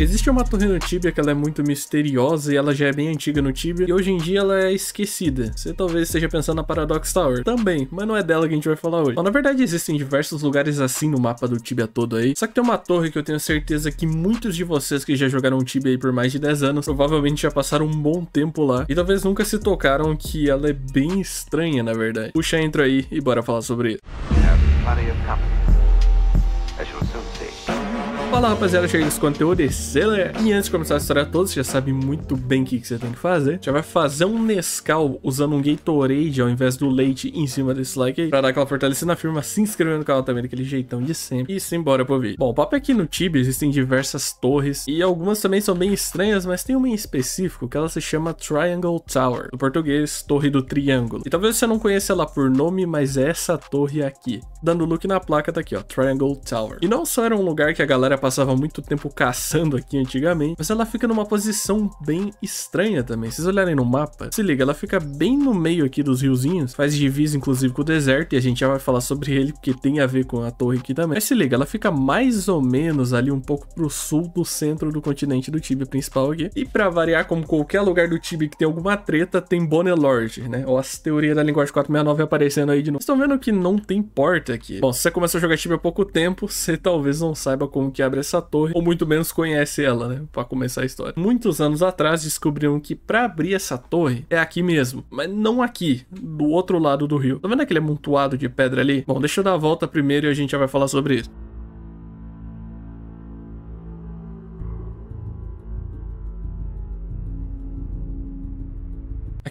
Existe uma torre no Tibia que ela é muito misteriosa e ela já é bem antiga no Tibia e hoje em dia ela é esquecida. Você talvez esteja pensando na Paradox Tower. Também, mas não é dela que a gente vai falar hoje. Bom, na verdade existem diversos lugares assim no mapa do Tibia todo aí. Só que tem uma torre que eu tenho certeza que muitos de vocês que já jogaram Tibia aí por mais de 10 anos provavelmente já passaram um bom tempo lá e talvez nunca se tocaram que ela é bem estranha na verdade. Puxa a intro aí e bora falar sobre isso. Fala rapaziada, chega desse conteúdo e E antes de começar a história toda, você já sabe muito bem o que, que, você tem que fazer. Já vai fazer um Nescau usando um Gatorade ao invés do leite em cima desse like aí. Pra dar aquela fortalecida na firma, se inscrever no canal também, daquele jeitão de sempre. E simbora pro vídeo. Bom, o papo é que no Tibia existem diversas torres. E algumas também são bem estranhas, mas tem uma em específico que ela se chama Triangle Tower. No português, Torre do Triângulo. E talvez você não conheça ela por nome, mas é essa torre aqui. Dando look na placa, tá aqui ó, Triangle Tower. E não só era um lugar que a galera passava muito tempo caçando aqui antigamente, mas ela fica numa posição bem estranha também. Se vocês olharem no mapa, se liga, ela fica bem no meio aqui dos riozinhos, faz divisa inclusive com o deserto, e a gente já vai falar sobre ele, porque tem a ver com a torre aqui também. Mas se liga, ela fica mais ou menos ali um pouco pro sul do centro do continente do Tibia principal aqui. E para variar, como qualquer lugar do Tibia que tem alguma treta, tem Bonelord, né? Ou as teorias da linguagem 469 aparecendo aí de novo. Vocês estão vendo que não tem porta aqui. Bom, se você começou a jogar Tibia há pouco tempo, você talvez não saiba como que abre essa torre, ou muito menos conhece ela, né? Pra começar a história. Muitos anos atrás descobriram que para abrir essa torre é aqui mesmo, mas não aqui, do outro lado do rio. Tá vendo aquele amontoado de pedra ali? Bom, deixa eu dar a volta primeiro e a gente já vai falar sobre isso.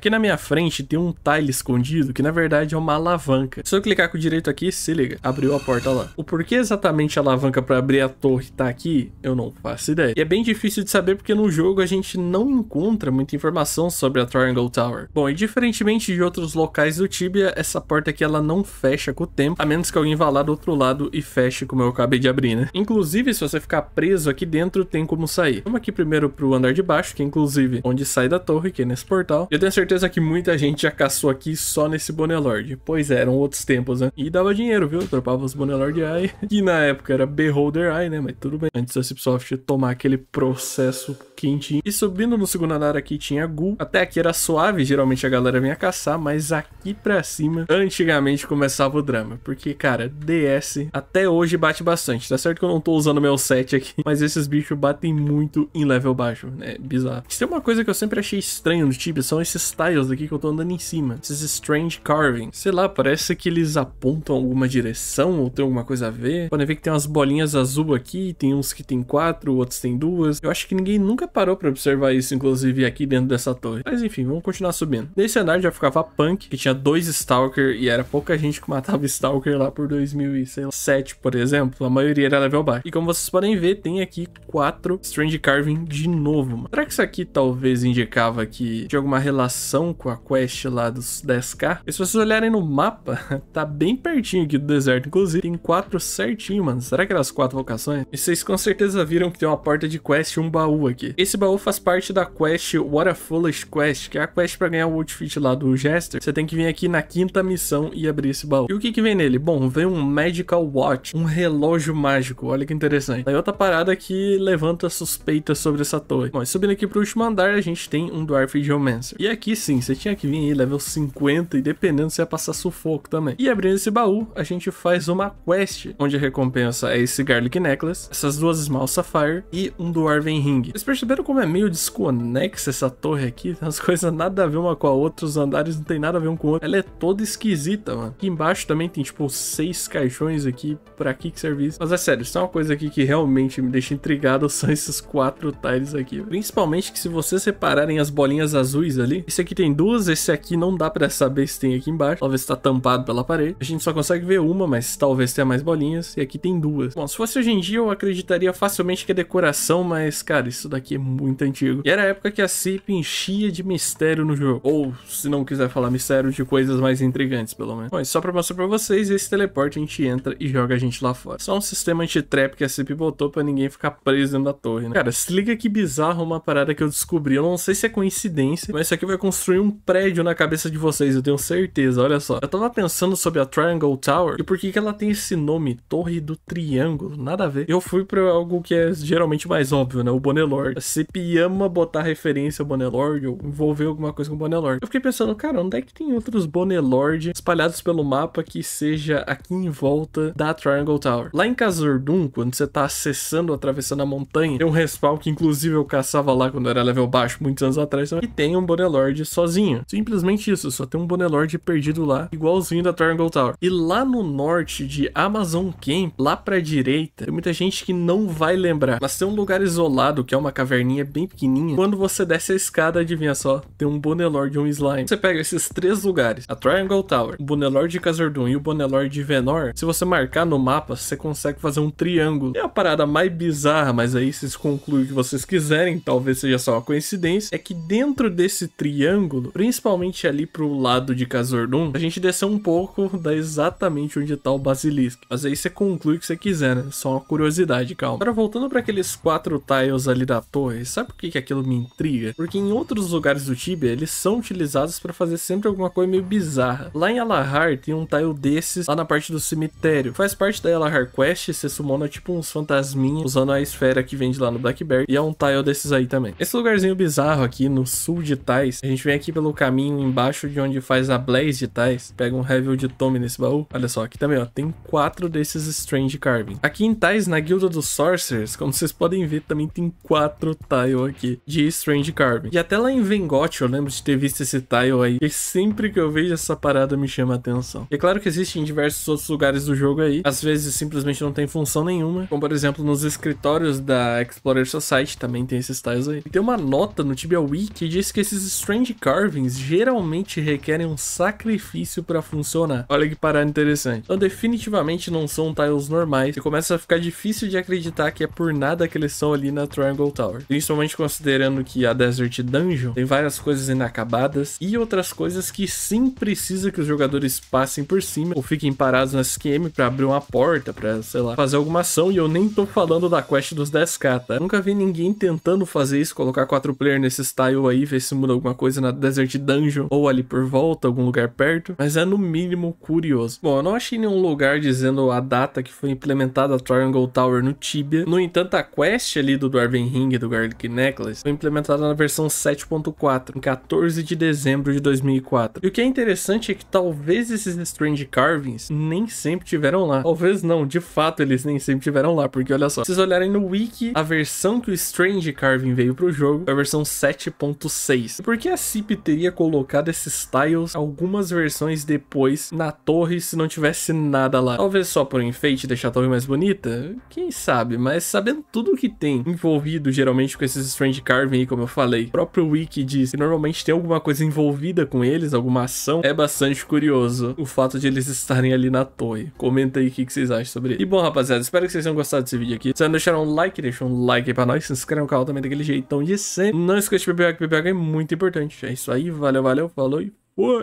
Aqui na minha frente tem um tile escondido que na verdade é uma alavanca. Se eu clicar com o direito aqui, se liga, abriu a porta lá. O porquê exatamente a alavanca para abrir a torre tá aqui, eu não faço ideia. E é bem difícil de saber porque no jogo a gente não encontra muita informação sobre a Triangle Tower. Bom, e diferentemente de outros locais do Tibia, essa porta aqui ela não fecha com o tempo, a menos que alguém vá lá do outro lado e feche como eu acabei de abrir, né? Inclusive, se você ficar preso aqui dentro, tem como sair. Vamos aqui primeiro pro andar de baixo, que é inclusive onde sai da torre, que é nesse portal. Eu tenho certeza certeza que muita gente já caçou aqui só nesse Bonelord. Pois é, eram outros tempos, né? E dava dinheiro, viu? Dropava os Bonelord Eye. Que na época era Beholder Eye, né? Mas tudo bem. Antes da Cipsoft tomar aquele processo quentinho. E subindo no segundo andar aqui tinha Gu. Até aqui era suave, geralmente a galera vinha caçar. Mas aqui pra cima, antigamente começava o drama. Porque, cara, DS até hoje bate bastante. Tá certo que eu não tô usando meu set aqui. Mas esses bichos batem muito em level baixo, né? Bizarro. Isso é uma coisa que eu sempre achei estranho no Tibia. São esses tiles aqui que eu tô andando em cima. Esses strange carving. Sei lá, parece que eles apontam alguma direção ou tem alguma coisa a ver. Podem ver que tem umas bolinhas azul aqui, tem uns que tem quatro, outros tem duas. Eu acho que ninguém nunca parou pra observar isso, inclusive aqui dentro dessa torre. Mas enfim, vamos continuar subindo. Nesse andar já ficava Punk, que tinha dois Stalker e era pouca gente que matava Stalker lá por 2007, por exemplo. A maioria era level baixo. E como vocês podem ver, tem aqui quatro Strange Carving de novo, mano. Será que isso aqui talvez indicava que tinha alguma relação com a quest lá dos 10k. E se vocês olharem no mapa, tá bem pertinho aqui do deserto. Inclusive, tem quatro certinho, mano. Será que eram as quatro vocações? E vocês com certeza viram que tem uma porta de quest e um baú aqui. Esse baú faz parte da quest What a Foolish Quest, que é a quest pra ganhar o outfit lá do Jester. Você tem que vir aqui na quinta missão e abrir esse baú. E o que que vem nele? Bom, vem um Magical Watch, um relógio mágico. Olha que interessante. Aí outra parada que levanta suspeitas sobre essa torre. Bom, e subindo aqui pro último andar, a gente tem um Dwarf Geomancer. E aqui sim, você tinha que vir aí level 50 e dependendo você ia passar sufoco também. E abrindo esse baú, a gente faz uma quest, onde a recompensa é esse Garlic Necklace, essas duas Small Sapphire e um Dwarven Ring. Vocês perceberam como é meio desconexa essa torre aqui? As coisas nada a ver uma com a outra, os andares não tem nada a ver um com o outro. Ela é toda esquisita, mano. Aqui embaixo também tem, tipo, seis caixões aqui, pra que que serve isso? Mas é sério, isso é uma coisa aqui que realmente me deixa intrigado, são esses quatro tiles aqui. Principalmente que se vocês separarem as bolinhas azuis ali, esse aqui aqui tem duas, esse aqui não dá pra saber se tem aqui embaixo. Talvez tá tampado pela parede. A gente só consegue ver uma, mas talvez tenha mais bolinhas. E aqui tem duas. Bom, se fosse hoje em dia, eu acreditaria facilmente que é decoração, mas, cara, isso daqui aqui é muito antigo. E era a época que a CIP enchia de mistério no jogo. Ou, se não quiser falar mistério, de coisas mais intrigantes, pelo menos. Bom, só pra mostrar pra vocês, esse teleporte a gente entra e joga a gente lá fora. Só um sistema anti-trap que a CIP botou pra ninguém ficar preso dentro da torre, né? Cara, se liga que bizarro uma parada que eu descobri. Eu não sei se é coincidência, mas isso aqui vai construir um prédio na cabeça de vocês, eu tenho certeza. Olha só. Eu tava pensando sobre a Triangle Tower e por que, que ela tem esse nome, Torre do Triângulo. Nada a ver. Eu fui pra algo que é geralmente mais óbvio, né? O Bonelord. A CIP ama botar referência ao Bonelord ou envolver alguma coisa com o Bonelord. Eu fiquei pensando, cara, onde é que tem outros Bonelord espalhados pelo mapa que seja aqui em volta da Triangle Tower? Lá em Khazur-dûm, quando você tá acessando, atravessando a montanha, tem um respawn que inclusive eu caçava lá quando era level baixo, muitos anos atrás, e tem um Bonelord sozinho. Simplesmente isso, só tem um Bonelord perdido lá, igualzinho da Triangle Tower. E lá no norte de Amazon Camp, lá pra direita, tem muita gente que não vai lembrar, mas tem um lugar isolado, que é uma caverninha bem pequenininha. Quando você desce a escada, adivinha só, tem um Bonelord e um Slime. Você pega esses três lugares, a Triangle Tower, o Bonelord de Khazur-dûm e o Bonelord de Venor, se você marcar no mapa, você consegue fazer um triângulo. É a parada mais bizarra, mas aí vocês concluem o que vocês quiserem, talvez seja só uma coincidência, é que dentro desse triângulo, principalmente ali pro lado de Khazur-dûm, a gente desceu um pouco da exatamente onde tá o Basilisco. Mas aí você conclui o que você quiser, né? Só uma curiosidade, calma. Agora voltando para aqueles quatro tiles ali da torre, sabe por que, que aquilo me intriga? Porque em outros lugares do Tibia, eles são utilizados para fazer sempre alguma coisa meio bizarra. Lá em Alahar tem um tile desses lá na parte do cemitério. Faz parte da Alahar Quest, você sumona tipo uns fantasminhas usando a esfera que vende lá no Blackberry. E é um tile desses aí também. Esse lugarzinho bizarro aqui no sul de Tais, a gente vem aqui pelo caminho embaixo de onde faz a Blaze de Tais. Pega um Heavy de Tome nesse baú. Olha só, aqui também, ó, tem quatro desses Strange Carving. Aqui em Tais, na guilda dos Sorcerers, como vocês podem ver, também tem quatro tile aqui de Strange Carving. E até lá em Vengot, eu lembro de ter visto esse tile aí. E sempre que eu vejo essa parada me chama a atenção. E é claro que existem diversos outros lugares do jogo aí. Às vezes simplesmente não tem função nenhuma. Como por exemplo nos escritórios da Explorer Society também tem esses tiles aí. E tem uma nota no Tibia Wiki que diz que esses Strange Carvings geralmente requerem um sacrifício para funcionar. Olha que parada interessante. Então definitivamente não são tiles normais. E começa a ficar difícil de acreditar que é por nada que eles são ali na Triangle Tower. Principalmente considerando que a Desert Dungeon tem várias coisas inacabadas e outras coisas que sim precisa que os jogadores passem por cima ou fiquem parados no SQM para abrir uma porta, para sei lá, fazer alguma ação. E eu nem tô falando da quest dos 10k, tá? Nunca vi ninguém tentando fazer isso, colocar quatro player nesse style aí, ver se muda alguma coisa na Desert Dungeon ou ali por volta, algum lugar perto, mas é no mínimo curioso. Bom, eu não achei nenhum lugar dizendo a data que foi implementada a Triangle Tower no Tibia. No entanto, a quest ali do Dwarven Ring do Garlic Necklace foi implementada na versão 7.4, em 14 de dezembro de 2004. E o que é interessante é que talvez esses Strange Carvings nem sempre tiveram lá. Talvez não, de fato eles nem sempre tiveram lá, porque olha só, se vocês olharem no wiki, a versão que o Strange Carving veio pro jogo é a versão 7.6. Por que é princípio teria colocado esses tiles algumas versões depois na torre se não tivesse nada lá. Talvez só por um enfeite deixar a torre mais bonita, quem sabe, mas sabendo tudo que tem envolvido geralmente com esses strange carving aí, como eu falei, o próprio wiki diz que normalmente tem alguma coisa envolvida com eles, alguma ação, é bastante curioso o fato de eles estarem ali na torre. Comenta aí o que, que vocês acham sobre ele. E bom, rapaziada, espero que vocês tenham gostado desse vídeo aqui. Se não deixaram um like, deixa um like aí pra nós, se inscreve no canal também daquele jeitão de sempre. Não esquece de beber água, beber água é muito importante. É isso aí, valeu, valeu, falou e fui!